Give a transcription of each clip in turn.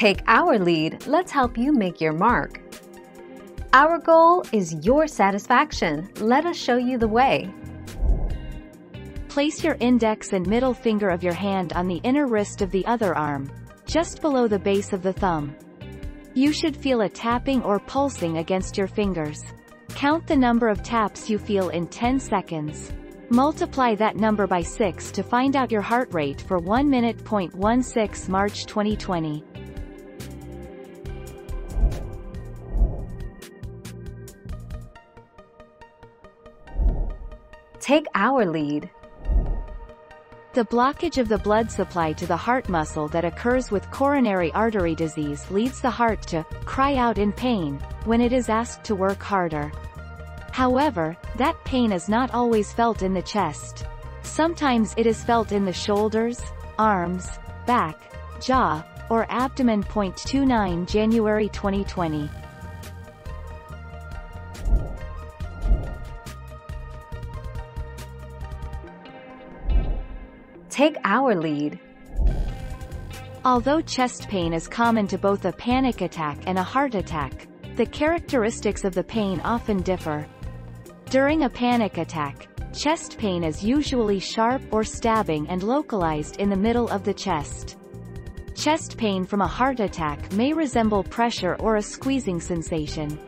Take our lead, let's help you make your mark. Our goal is your satisfaction. Let us show you the way. Place your index and middle finger of your hand on the inner wrist of the other arm, just below the base of the thumb. You should feel a tapping or pulsing against your fingers. Count the number of taps you feel in 10 seconds. Multiply that number by 6 to find out your heart rate for 1 minute. 16 March 2020. Take our lead. The blockage of the blood supply to the heart muscle that occurs with coronary artery disease leads the heart to cry out in pain when it is asked to work harder. However, that pain is not always felt in the chest. Sometimes it is felt in the shoulders, arms, back, jaw, or abdomen. 29 January 2020. Take our lead. Although chest pain is common to both a panic attack and a heart attack, the characteristics of the pain often differ. During a panic attack, chest pain is usually sharp or stabbing and localized in the middle of the chest. Chest pain from a heart attack may resemble pressure or a squeezing sensation.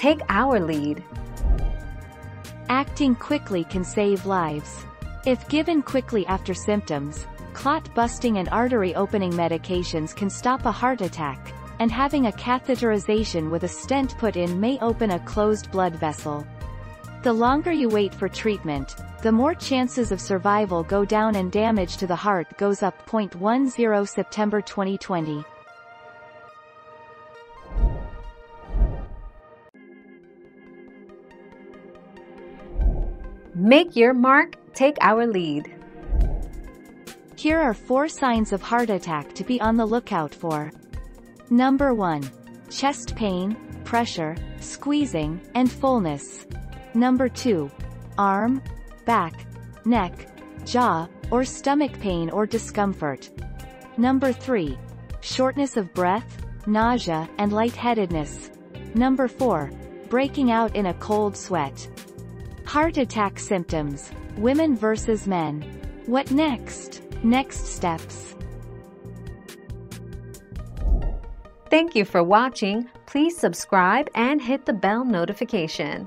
Take our lead. Acting quickly can save lives. If given quickly after symptoms, clot busting and artery opening medications can stop a heart attack, and having a catheterization with a stent put in may open a closed blood vessel. The longer you wait for treatment, the more chances of survival go down and damage to the heart goes up. 10 September 2020. Make your mark, take our lead. Here are four signs of heart attack to be on the lookout for. Number 1. Chest pain, pressure, squeezing, and fullness. Number 2. Arm, back, neck, jaw, or stomach pain or discomfort. Number 3. Shortness of breath, nausea, and lightheadedness. Number 4. Breaking out in a cold sweat. Heart attack symptoms. Women versus men. What next? Next steps. Thank you for watching. Please subscribe and hit the bell notification.